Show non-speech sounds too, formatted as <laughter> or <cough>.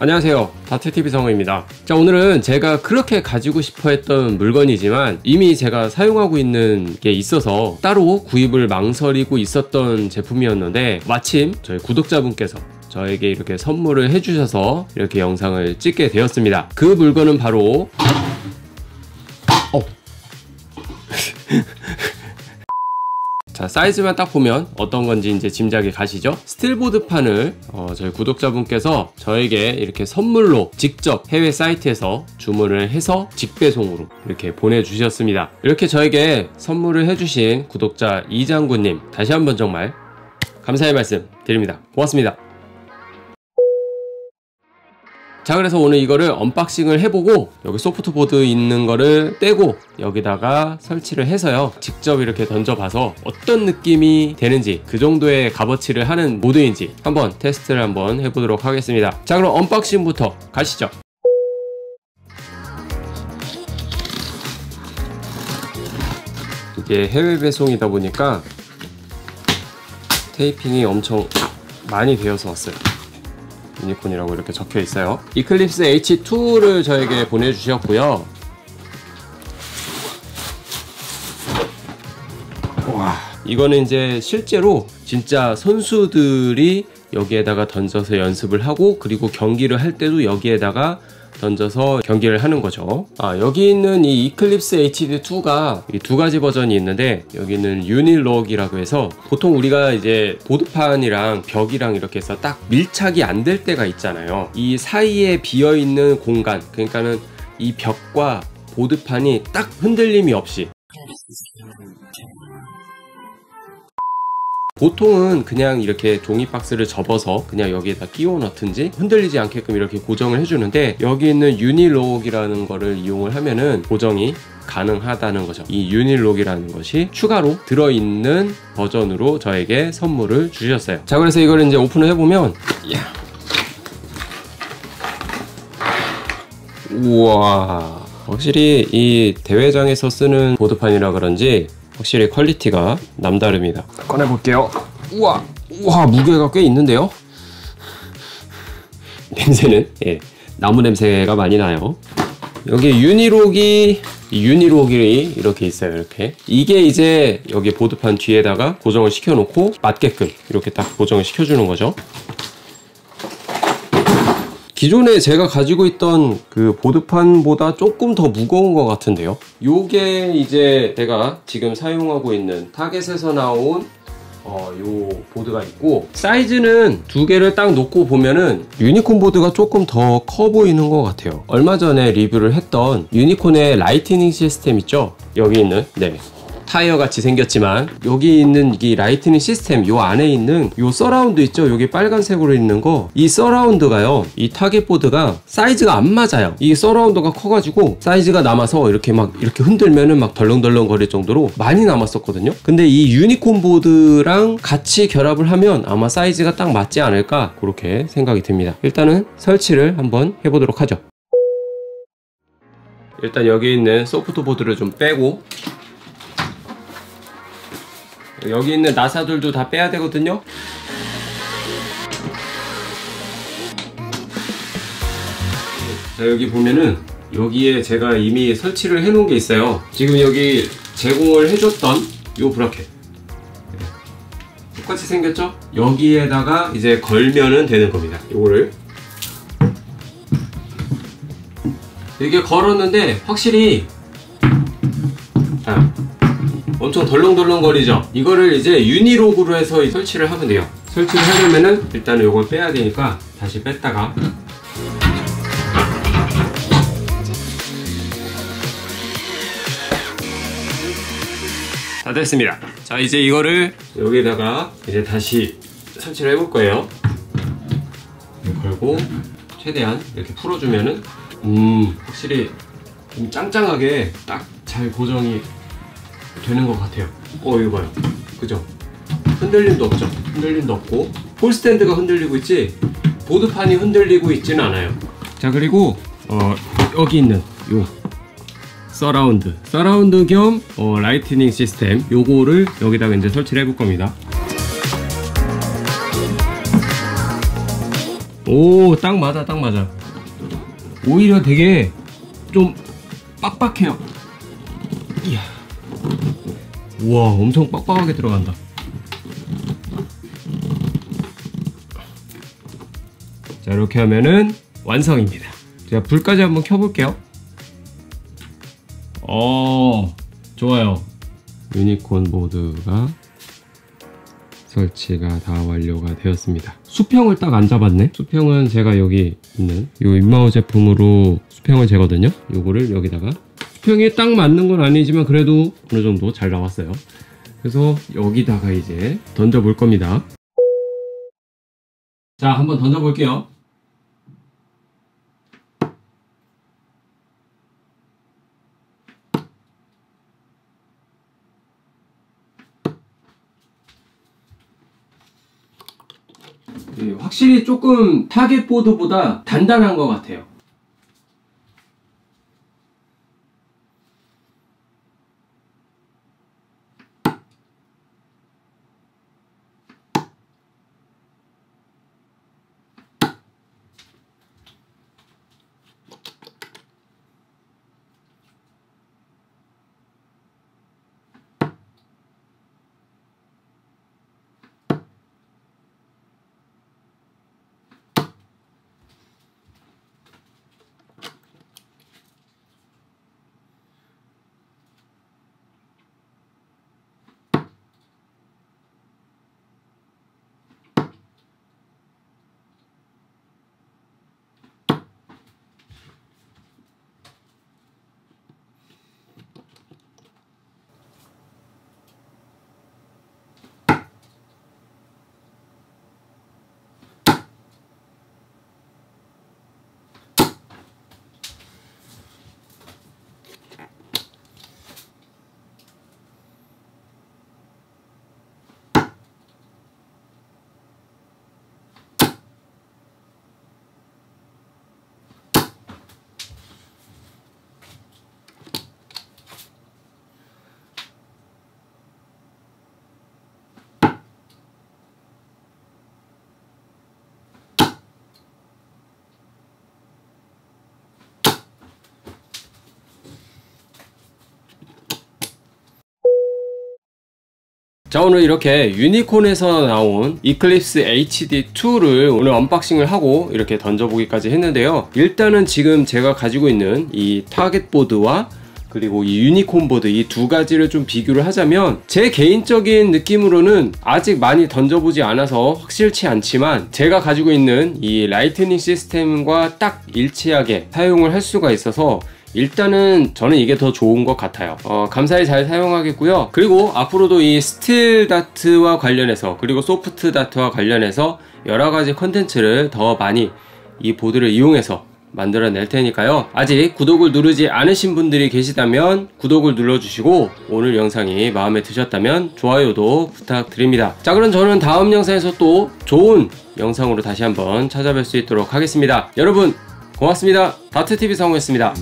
안녕하세요. 다트TV 성우입니다. 자 오늘은 제가 그렇게 가지고 싶어 했던 물건이지만 이미 제가 사용하고 있는 게 있어서 따로 구입을 망설이고 있었던 제품이었는데 마침 저희 구독자분께서 저에게 이렇게 선물을 해주셔서 이렇게 영상을 찍게 되었습니다. 그 물건은 바로 자 사이즈만 딱 보면 어떤 건지 이제 짐작이 가시죠? 스틸보드판을 어, 저희 구독자분께서 저에게 이렇게 선물로 직접 해외 사이트에서 주문을 해서 직배송으로 이렇게 보내주셨습니다. 이렇게 저에게 선물을 해주신 구독자 이장구님 다시 한번 정말 감사의 말씀 드립니다. 고맙습니다 자 그래서 오늘 이거를 unboxing을 해보고 여기 soft board 있는 거를 떼고 여기다가 설치를 해서요. 직접 이렇게 던져봐서 어떤 느낌이 되는지 그 정도의 값어치를 하는 보드인지 한번 테스트를 한번 해보도록 하겠습니다. 자 그럼 unboxing부터 가시죠. 이게 해외 배송이다 보니까 테이핑이 엄청 많이 되어서 왔어요 유니콘이라고 이렇게 적혀 있어요. 이클립스 HD2를 저에게 보내주셨고요. 와 이거는 이제 실제로 진짜 선수들이 여기에다가 던져서 연습을 하고 그리고 경기를 할 때도 여기에다가 던져서 경기를 하는 거죠. 아, 여기 있는 이 이클립스 HD2가 두 가지 버전이 있는데 여기는 유니록이라고 해서 보통 우리가 이제 보드판이랑 벽이랑 이렇게 해서 딱 밀착이 안 될 때가 있잖아요. 이 사이에 비어 있는 공간, 그러니까는 이 벽과 보드판이 딱 흔들림이 없이 보통은 그냥 이렇게 종이 박스를 접어서 그냥 여기에다 끼워 넣든지 흔들리지 않게끔 이렇게 고정을 해주는데 여기 있는 유니록이라는 거를 이용을 하면은 고정이 가능하다는 거죠. 이 유니록이라는 것이 추가로 들어있는 버전으로 저에게 선물을 주셨어요. 자, 그래서 이걸 이제 오픈을 해보면, 우와. 확실히 이 대회장에서 쓰는 보드판이라 그런지 확실히 quality가 남다릅니다. 꺼내볼게요. 우와. 우와 무게가 꽤 있는데요? <laughs> 냄새는? 예. 나무 냄새가 많이 나요. 여기 유니록이 유니록이 이렇게 있어요 이렇게. 이게 이제 여기 보드판 뒤에다가 고정을 시켜 놓고 맞게끔 이렇게 딱 고정을 시켜 주는 거죠 기존에 제가 가지고 있던 그 보드판보다 조금 더 무거운 것 같은데요? 요게 이제 제가 지금 사용하고 있는 타겟에서 나온 어, 요 보드가 있고 사이즈는 두 개를 딱 놓고 보면은 유니콘 보드가 조금 더 커 보이는 것 같아요. 얼마 전에 리뷰를 했던 유니콘의 lightning 시스템 있죠? 여기 있는 네 타이어 같이 생겼지만 여기 있는 이 lightning 시스템 요 안에 있는 요 서라운드 있죠? 여기 빨간색으로 있는 거. 이 surround가요 이 타겟보드가 사이즈가 안 맞아요. 이 surround가 커가지고 사이즈가 남아서 이렇게 막 이렇게 흔들면은 막 덜렁덜렁 거릴 정도로 많이 남았었거든요. 근데 이 유니콘 보드랑 같이 결합을 하면 아마 사이즈가 딱 맞지 않을까 그렇게 생각이 듭니다. 일단은 설치를 한번 해보도록 하죠. 일단 여기 있는 소프트보드를 좀 빼고 여기 있는 나사들도 다 빼야 되거든요. 자 여기 보면은 여기에 제가 이미 설치를 해 놓은 게 있어요. 지금 여기 제공을 해줬던 요 브라켓. 똑같이 생겼죠? 여기에다가 이제 걸면은 되는 겁니다. 요거를. 이게 걸었는데 확실히 아, 엄청 덜렁덜렁거리죠. 이거를 이제 유니록으로 해서 설치를 하면 돼요. 설치를 하려면은 일단은 이걸 빼야 되니까 다시 뺐다가. 다 됐습니다. 자 이제 이거를 여기다가 이제 다시 설치를 해볼 거예요. 걸고 최대한 이렇게 풀어주면은 음 확실히 좀 짱짱하게 딱 잘 고정이 되는 것 같아요. 어 이거 봐요. 그죠? 흔들림도 없죠? 흔들림도 없고. 폴스탠드가 흔들리고 있지 보드판이 흔들리고 있지는 않아요. 자 그리고 어, 여기 있는 요 surround. Surround 겸 어, lightning 시스템. 요거를 여기다가 이제 설치를 해볼 겁니다. 오, 딱 맞아, 딱 맞아. 오히려 되게 좀 빡빡해요. 이야. 우와, 엄청 빡빡하게 들어간다. 자, 이렇게 하면은 완성입니다. 제가 불까지 한번 켜볼게요. 어, 좋아요. 유니콘 보드가 설치가 다 완료가 되었습니다. 수평을 딱 안 잡았네. 수평은 제가 여기 있는 이 인마우 제품으로 수평을 재거든요. 요거를 여기다가 수평이 딱 맞는 건 아니지만 그래도 어느 정도 잘 나왔어요. 그래서 여기다가 이제 던져 볼 겁니다. 자, 한번 던져 볼게요. 예, 확실히 조금 타겟 보드보다 단단한 것 같아요. 자 오늘 이렇게 유니콘에서 나온 이클립스 HD2를 오늘 unboxing을 하고 이렇게 던져보기까지 했는데요. 일단은 지금 제가 가지고 있는 이 타겟 보드와 그리고 이 유니콘 보드 이 두 가지를 좀 비교를 하자면 제 개인적인 느낌으로는 아직 많이 던져보지 않아서 확실치 않지만 제가 가지고 있는 이 lightning 시스템과 딱 일치하게 사용을 할 수가 있어서 일단은 저는 이게 더 좋은 것 같아요. 어, 감사히 잘 사용하겠고요. 그리고 앞으로도 이 steel 다트와 관련해서 그리고 soft 다트와 관련해서 여러가지 컨텐츠를 더 많이 이 보드를 이용해서 만들어낼 테니까요. 아직 구독을 누르지 않으신 분들이 계시다면 구독을 눌러주시고 오늘 영상이 마음에 드셨다면 좋아요도 부탁드립니다. 자 그럼 저는 다음 영상에서 또 좋은 영상으로 다시 한번 찾아뵐 수 있도록 하겠습니다. 여러분 고맙습니다. 다트TV 성우였습니다.